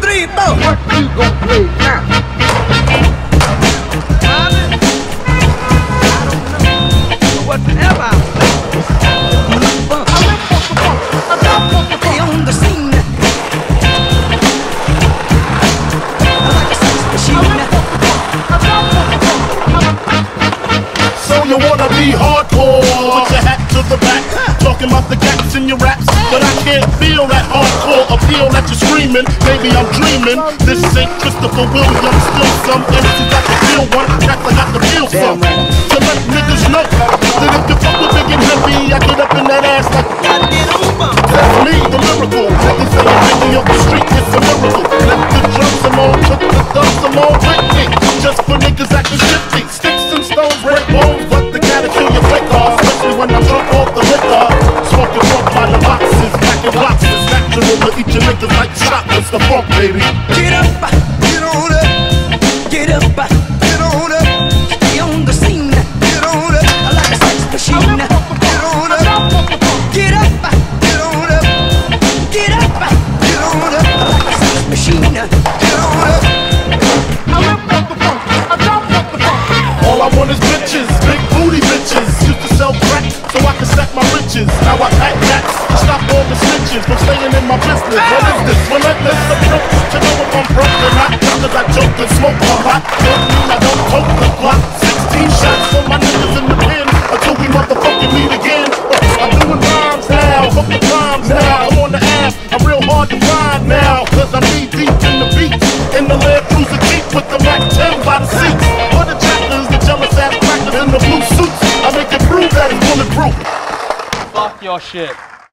three, four. What you gon' play now? Whatever. They on the scene. Like a sex machine. So you wanna be hardcore? Put your hat to the back, talking about the gaps in your raps. But I can't feel that hardcore appeal that you're screaming. Maybe I'm dreaming. This ain't Christopher Williams, still some MCs got the feel one, tracks I got to feel some. To let niggas know that if you fuck with big and heavy, I get up in that ass like Got it over. that's me, the miracle. Niggas say I'm making up the street, it's a miracle. Let the drums some more, took the thumbs some more with me. Just for niggas acting shifty. Sticks and stones, break bones, Natural to eat your niggas like chocolates, the funk, baby. Get up, get on up, get up, get on up. Stay on the scene, get on up. I like a sex machine, get on up, get up, get on up, get up, get on up. I like a sex machine, get on up. All I want is bitches, big booty bitches. Used to sell crack so I could stack my riches. Now I pack cats to stop all the snitches from staying in my business. What is this? Relentless approach to know if I'm broke or not. Cause I joke and smoke a lot. Don't mean I don't tote the clock. 16 shots for my niggas in the pen until we motherfucking meet again. I'm doing rhymes now, fuck the crimes now. I'm on the ass, I'm real hard to find now. Cause I'm knee deep in the beats. In the Land Cruiser Jeep with the Mac 10 by the seats. For the jackers, the jealous ass crackers in the blue suits. I make it prove that it's bulletproof. Fuck your shit.